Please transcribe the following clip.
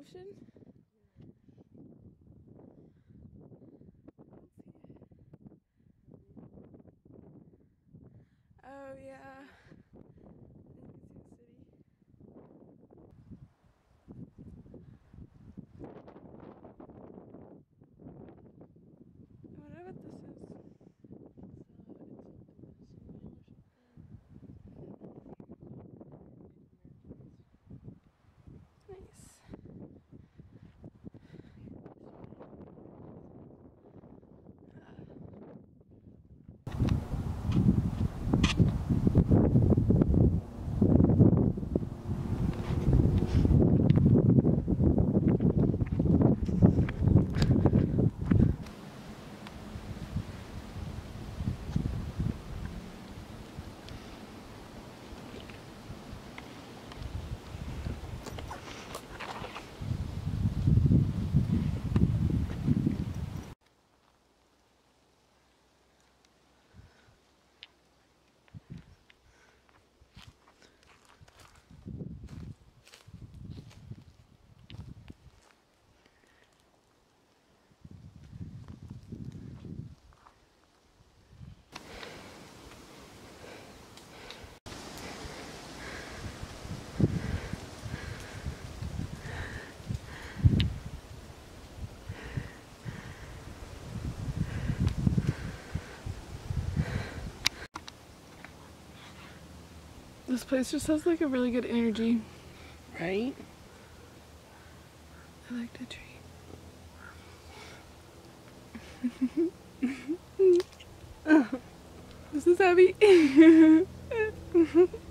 ocean? Oh yeah. This place just has like a really good energy. Right? I like the tree. this is heavy.